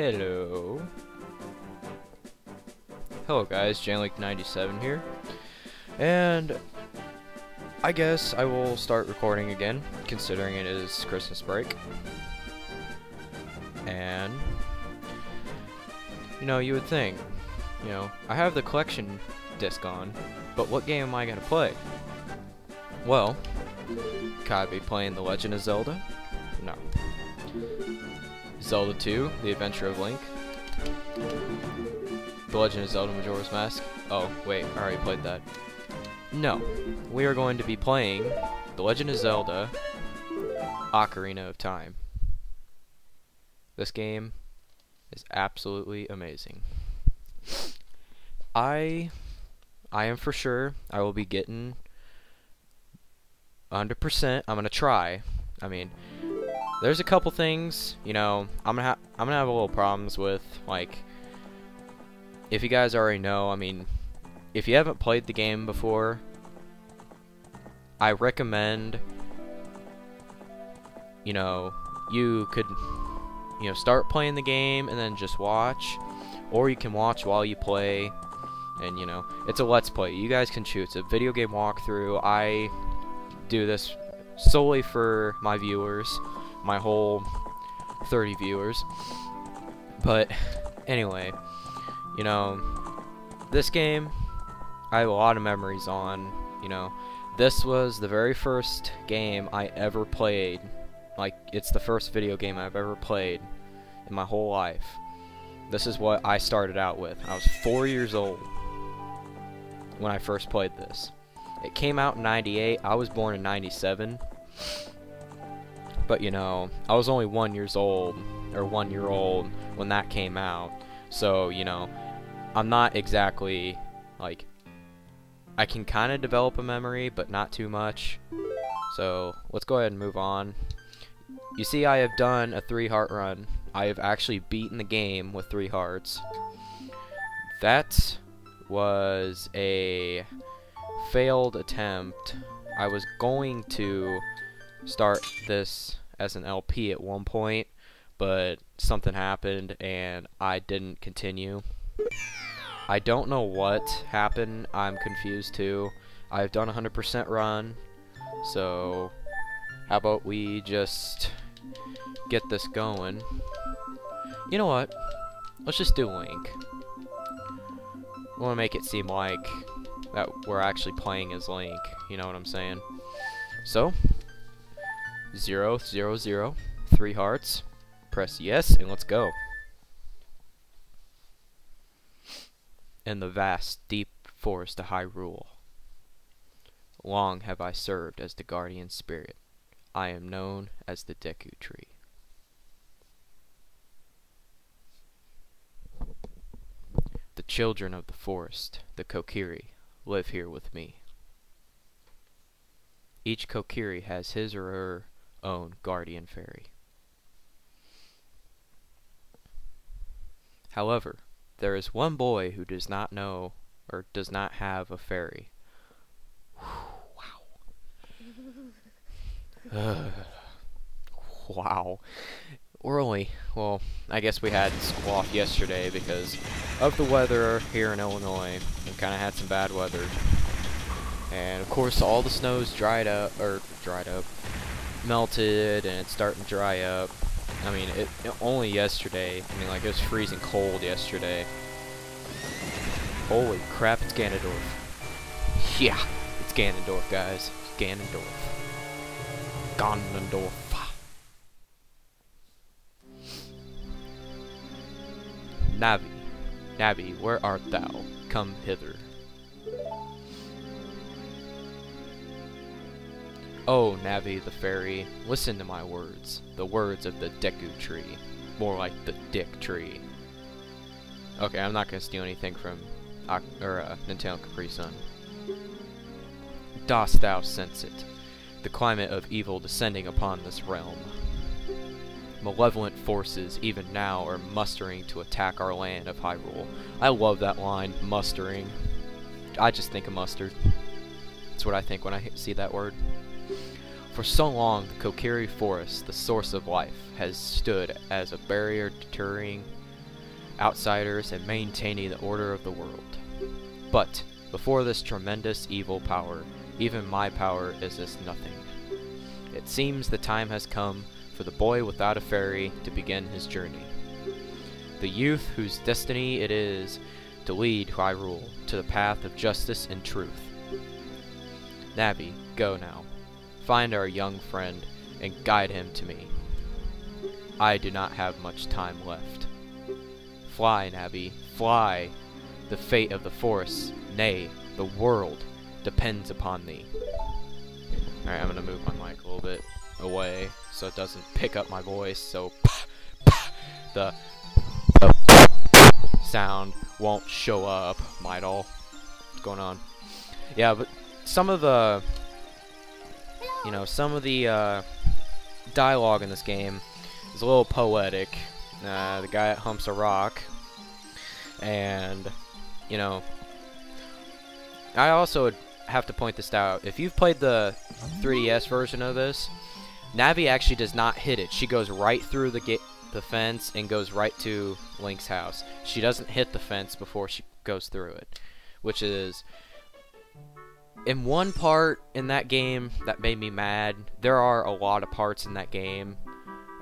Hello. Hello guys, Jlink97 here. And I guess I will start recording again, considering it is Christmas break. And you know, you would think, you know, I have the collection disc on, but what game am I gonna play? Well, could I be playing The Legend of Zelda? No. Zelda 2, The Adventure of Link. The Legend of Zelda Majora's Mask. Oh, wait, I already played that. No. We are going to be playing The Legend of Zelda Ocarina of Time. This game is absolutely amazing. I I am for sure I will be getting 100%. I'm going to try. I mean, there's a couple things, you know, I'm gonna I'm gonna have a little problems with like if you guys already know, I mean, if you haven't played the game before, I recommend you know, you could you know, start playing the game and then just watch or you can watch while you play and you know, it's a let's play. You guys can choose. It's a video game walkthrough. I do this solely for my viewers my whole 30 viewers. But anyway, you know, this game I have a lot of memories on, you know. This was the very first game I ever played. Like it's the first video game I've ever played in my whole life. This is what I started out with. I was 4 years old when I first played this. It came out in 98. I was born in 97. But you know, I was only one years old or one year old when that came out. So, you know, I'm not exactly like I can kind of develop a memory, but not too much. So, let's go ahead and move on. You see, I have done a three heart run. I have actually beaten the game with three hearts. That was a failed attempt. I was going to start this as an LP at one point, but something happened and I didn't continue. I don't know what happened. I'm confused too. I've done a 100% run, so how about we just get this going? You know what? Let's just do Link. I want to make it seem like that we're actually playing as Link. You know what I'm saying? So, Zero, zero, zero. Three hearts. Press yes, and let's go. In the vast, deep forest of Hyrule. Long have I served as the guardian spirit. I am known as the Deku Tree. The children of the forest, the Kokiri, live here with me. Each Kokiri has his or her own guardian fairy. However, there is one boy who does not know or does not have a fairy. wow. wow. We're only, well, I guess we had off yesterday because of the weather here in Illinois. We kind of had some bad weather. And of course all the snow's dried up, or dried up, melted and it's starting to dry up. I mean, it, it, only yesterday. I mean, like it was freezing cold yesterday. Holy crap! It's Ganondorf. Yeah, it's Ganondorf, guys. Ganondorf. Ganondorf. Navi, Navi, where art thou? Come hither. Oh, Navi the fairy, listen to my words, the words of the Deku tree, more like the Dick tree. Okay, I'm not gonna steal anything from or uh, Nintendo Capri Sun. Dost thou sense it, the climate of evil descending upon this realm? Malevolent forces even now are mustering to attack our land of Hyrule. I love that line, mustering. I just think of mustard. That's what I think when I see that word. For so long, the Kokiri Forest, the source of life, has stood as a barrier deterring outsiders, and maintaining the order of the world. But, before this tremendous evil power, even my power is as nothing. It seems the time has come for the boy without a fairy to begin his journey. The youth whose destiny it is to lead Hyrule to the path of justice and truth. Navi, go now. Find our young friend and guide him to me. I do not have much time left. Fly, Navi, fly! The fate of the forest, nay, the world, depends upon thee. Alright, I'm gonna move my mic a little bit away so it doesn't pick up my voice, so the, the sound won't show up, might all. What's going on? Yeah, but some of the, you know, some of the uh, dialogue in this game is a little poetic. Uh, the guy that humps a rock, and, you know, I also have to point this out. If you've played the 3DS version of this, Navi actually does not hit it. She goes right through the the fence, and goes right to Link's house. She doesn't hit the fence before she goes through it, which is in one part in that game that made me mad. There are a lot of parts in that game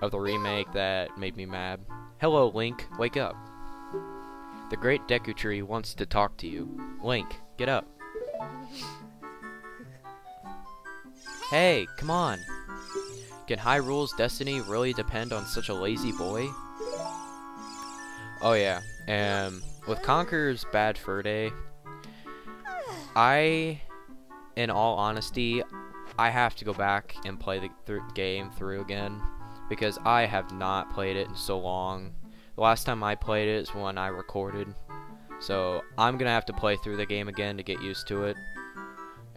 of the remake that made me mad. Hello, Link. Wake up. The Great Deku Tree wants to talk to you. Link, get up. Hey, come on. Can Hyrule's destiny really depend on such a lazy boy? Oh yeah, and with Conker's Bad Fur Day, I, in all honesty, I have to go back and play the th game through again because I have not played it in so long. The last time I played it is when I recorded, so I'm gonna have to play through the game again to get used to it,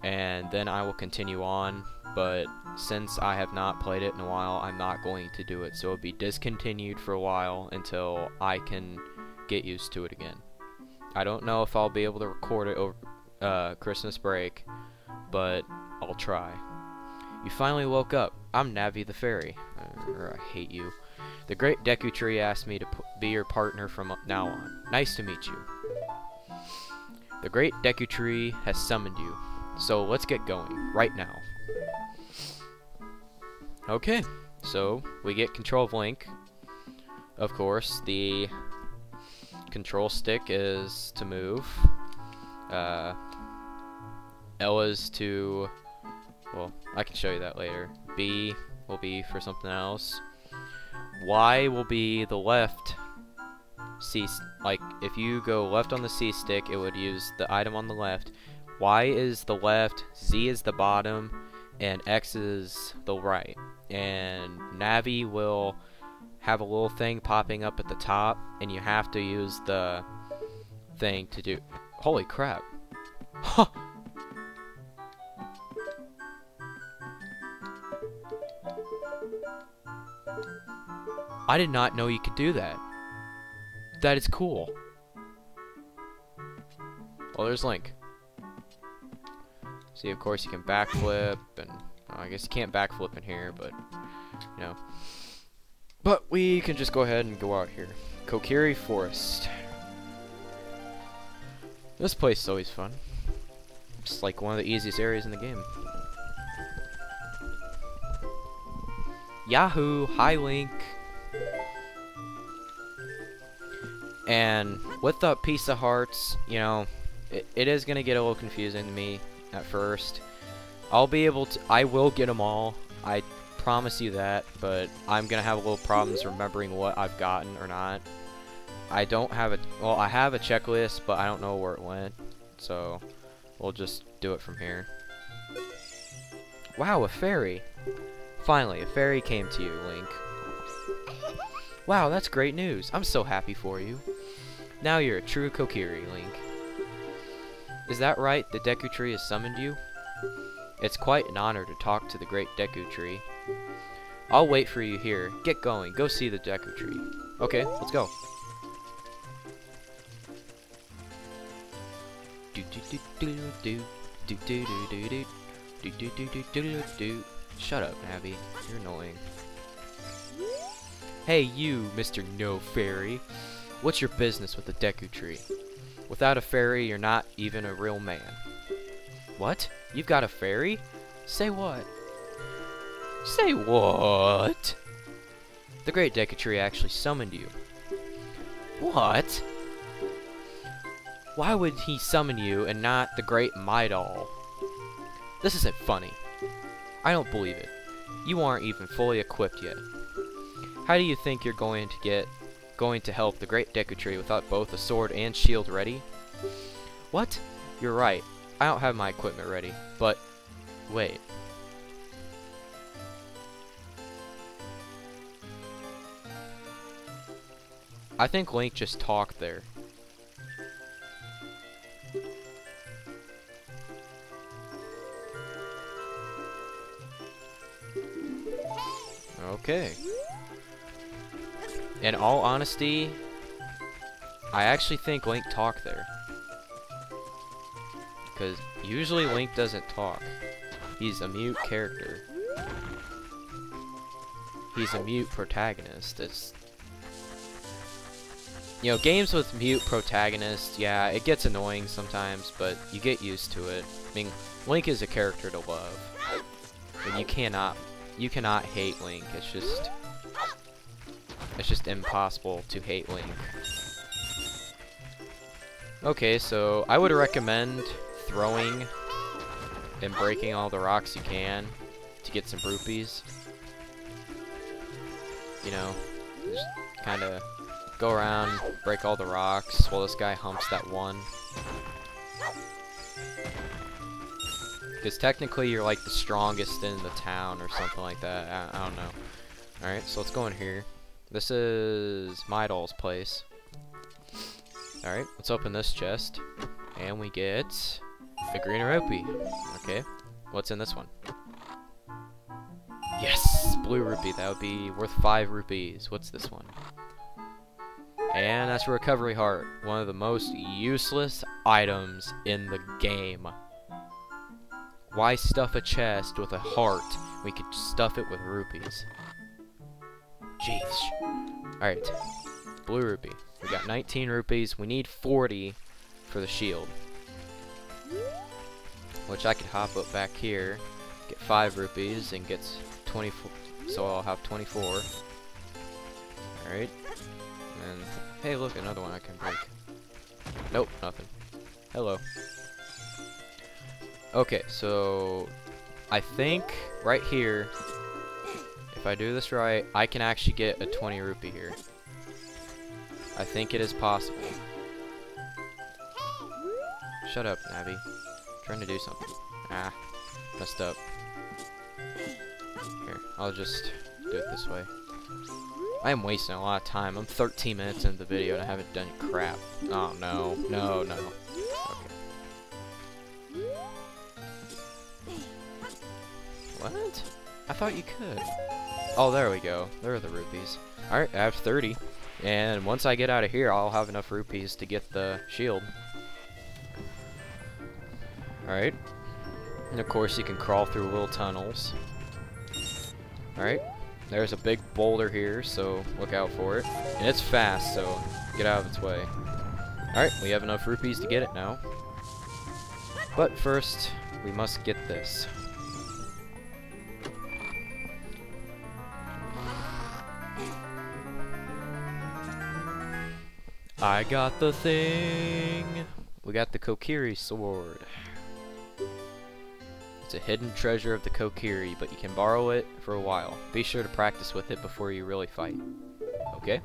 and then I will continue on but since I have not played it in a while, I'm not going to do it. So it'll be discontinued for a while until I can get used to it again. I don't know if I'll be able to record it over uh, Christmas break, but I'll try. You finally woke up. I'm Navi the Fairy. Uh, I hate you. The Great Deku Tree asked me to be your partner from now on. Nice to meet you. The Great Deku Tree has summoned you. So let's get going, right now. Okay, so we get control of Link. Of course, the control stick is to move. Uh, L is to, well, I can show you that later. B will be for something else. Y will be the left C, like, if you go left on the C stick, it would use the item on the left. Y is the left, Z is the bottom, and X is the right. And Navi will have a little thing popping up at the top, and you have to use the thing to do. Holy crap. Huh. I did not know you could do that. That is cool. Well, there's Link. See, of course, you can backflip, and well, I guess you can't backflip in here, but, you know. But we can just go ahead and go out here. Kokiri Forest. This place is always fun. It's like one of the easiest areas in the game. Yahoo! Hi, Link! And with the piece of hearts, you know, it, it is going to get a little confusing to me at first. I'll be able to, I will get them all. I promise you that, but I'm going to have a little problems remembering what I've gotten or not. I don't have a, well, I have a checklist, but I don't know where it went. So, we'll just do it from here. Wow, a fairy. Finally, a fairy came to you, Link. Wow, that's great news. I'm so happy for you. Now you're a true Kokiri, Link. Is that right? The Deku Tree has summoned you? It's quite an honor to talk to the great Deku Tree. I'll wait for you here. Get going. Go see the Deku Tree. Okay, let's go. Shut up, Navi. You're annoying. Hey, you, Mr. No Fairy. What's your business with the Deku Tree? Without a fairy, you're not even a real man. What? You've got a fairy? Say what? Say what? The Great Deku Tree actually summoned you. What? Why would he summon you and not the Great Mido? This isn't funny. I don't believe it. You aren't even fully equipped yet. How do you think you're going to get going to help the Great Deku Tree without both a sword and shield ready? What? You're right. I don't have my equipment ready. But, wait. I think Link just talked there. Okay. In all honesty, I actually think Link talked there. Because usually Link doesn't talk. He's a mute character. He's a mute protagonist. It's you know, games with mute protagonists, yeah, it gets annoying sometimes, but you get used to it. I mean, Link is a character to love. And you cannot you cannot hate Link. It's just it's just impossible to hate Link. Okay, so I would recommend throwing and breaking all the rocks you can to get some rupees. You know, just kind of go around, break all the rocks while this guy humps that one. Because technically you're like the strongest in the town or something like that. I, I don't know. Alright, so let's go in here. This is my doll's place. Alright, let's open this chest. And we get a green rupee. Okay, what's in this one? Yes! Blue rupee. That would be worth five rupees. What's this one? And that's a recovery heart. One of the most useless items in the game. Why stuff a chest with a heart? We could stuff it with rupees. Jeez. Alright. Blue rupee. We got 19 rupees. We need 40 for the shield. Which I could hop up back here, get 5 rupees, and get 24. So I'll have 24. Alright. And hey, look, another one I can break. Nope, nothing. Hello. Okay, so I think right here, if I do this right, I can actually get a 20 rupee here. I think it is possible. Shut up, Navi. trying to do something. Ah, messed up. Here, I'll just do it this way. I am wasting a lot of time. I'm 13 minutes into the video and I haven't done crap. Oh no, no, no. Okay. What? I thought you could. Oh, there we go. There are the rupees. Alright, I have 30. And once I get out of here, I'll have enough rupees to get the shield. Alright. And of course, you can crawl through little tunnels. Alright. There's a big boulder here, so look out for it. And it's fast, so get out of its way. Alright, we have enough rupees to get it now. But first, we must get this. I got the thing! We got the Kokiri sword. It's a hidden treasure of the Kokiri, but you can borrow it for a while. Be sure to practice with it before you really fight. Okay?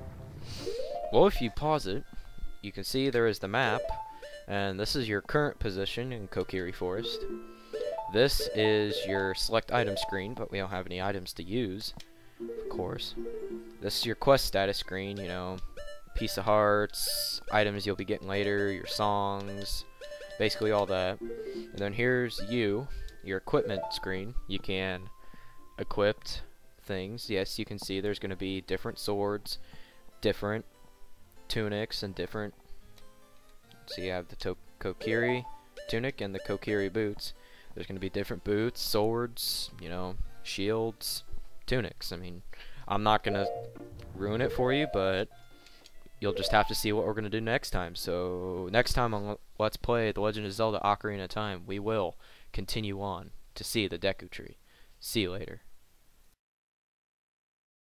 Well, if you pause it, you can see there is the map, and this is your current position in Kokiri Forest. This is your select item screen, but we don't have any items to use, of course. This is your quest status screen, you know, piece of hearts, items you'll be getting later, your songs, basically all that. And then here's you, your equipment screen, you can equip things. Yes, you can see there's going to be different swords, different tunics, and different... So you have the Kokiri tunic and the Kokiri boots. There's going to be different boots, swords, you know, shields, tunics. I mean, I'm not going to ruin it for you, but you'll just have to see what we're gonna do next time. So next time on Let's Play The Legend of Zelda: Ocarina of Time, we will continue on to see the Deku Tree. See you later.